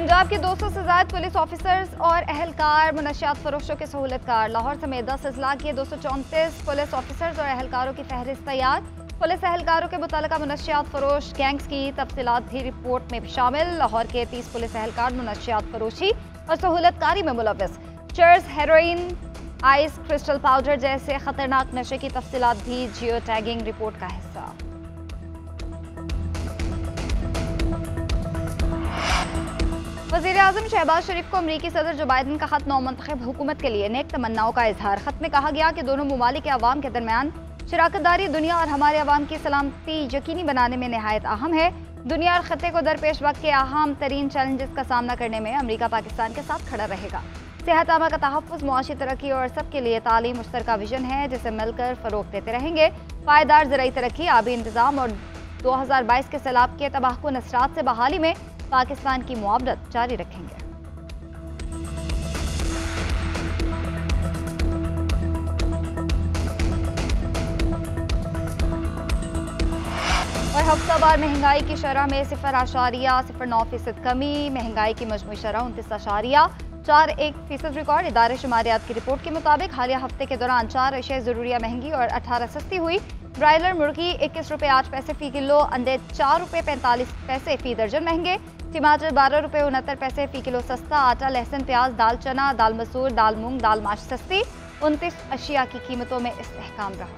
पंजाब के 200 से ज़्यादा पुलिस ऑफिसर्स और अहलकार मनशियात फरोशों के सहूलतकार। लाहौर समेत दस अजला के दो सौ चौंतीस पुलिस ऑफिसर्स और अहलकारों की फहरिस्त तैयार। पुलिस अहलकारों के मुतल मनशियात फरोश गैंग्स की तफसीत भी रिपोर्ट में शामिल। लाहौर के तीस पुलिस अहलकार मनशियात फरोशी और सहूलतकारी में मुलविस चर्स हेरोइन, आइस, क्रिस्टल पाउडर जैसे खतरनाक नशे की तफसीत भी जियो टैगिंग रिपोर्ट का हिस्सा। वज़ीर अजम शहबाज शरीफ को अमरीकी सदर जो बाइडन का खत नौ मंतखब हुकूमत के लिए नेक तमन्नाओं का इजहार। खत में कहा गया कि दोनों ममालिक के अवाम के दरमियान शराकतदारी दुनिया और हमारे आवाम की सलामती यकीनी बनाने में नहायत अहम है। दुनिया और खत्े को दरपेश वक्त के अहम तरीन चैलेंजेस का सामना करने में अमरीका पाकिस्तान के साथ खड़ा रहेगा। सेहत आमा का तहफ़ मुआशी तरक्की और सबके लिए तालीम मुश्तर विजन है, जिसे मिलकर फ़रोग देते रहेंगे। पायदार ज़रिए तरक्की, आबी इंतज़ाम और दो हज़ार बाईस के सैलाब के तबाहकुन असरात से बहाली में पाकिस्तान की मुआवरत जारी रखेंगे। और हफ्तावार महँगाई की शरह में सिफर आशारिया, सिफर नौ फ़ीसद कमी, महँगाई की मजमू शरह उनतीस आशारिया, चार एक फ़ीसद रिकॉर्ड। इदारे शुमारियात की रिपोर्ट के मुताबिक, हालिया हफ़्ते के दौरान चार अशिया ज़रूरिया महँगी और अठारह सस्ती हुई। ब्रायलर मुर्गी इक्कीस रुपये आठ पैसे फ़ी किलो, अंडे चार रुपये पैंतालीस पैसे फ़ी दर्जन महँगे। टमाटर बारह रुपये उनहत्तर पैसे फ़ी किलो सस्ता, आटा, लहसुन, प्याज, दाल चना, दाल मसूर, दाल मूंग, दाल माश सस्ती। उनतीस अशिया की कीमतों में इस्तेकाम रहा।